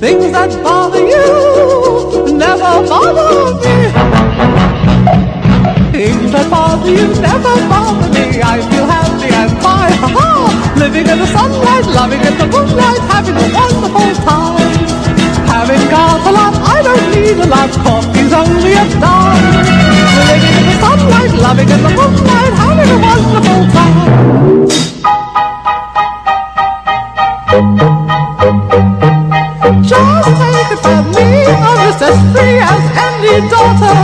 Things that bother you never bother me. Things that bother you never bother me. I feel happy and fine. Ha-ha! Living in the sunlight, loving in the moonlight, having a wonderful time. Having got a lot, I don't need a lot. Coffee's only a dime. Living in the sunlight, loving in the moonlight, having a wonderful time. Just take it from me, I'm just as free as any daughter.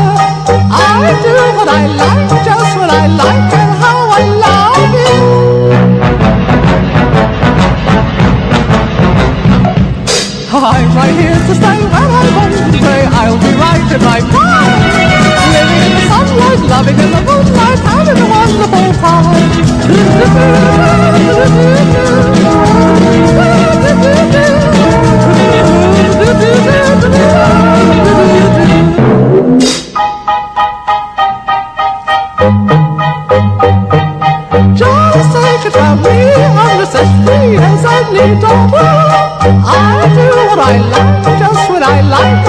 I do what I like, just what I like, and how I love it. I'm right here to stay when I just as free as any. I do what I like, just what I like,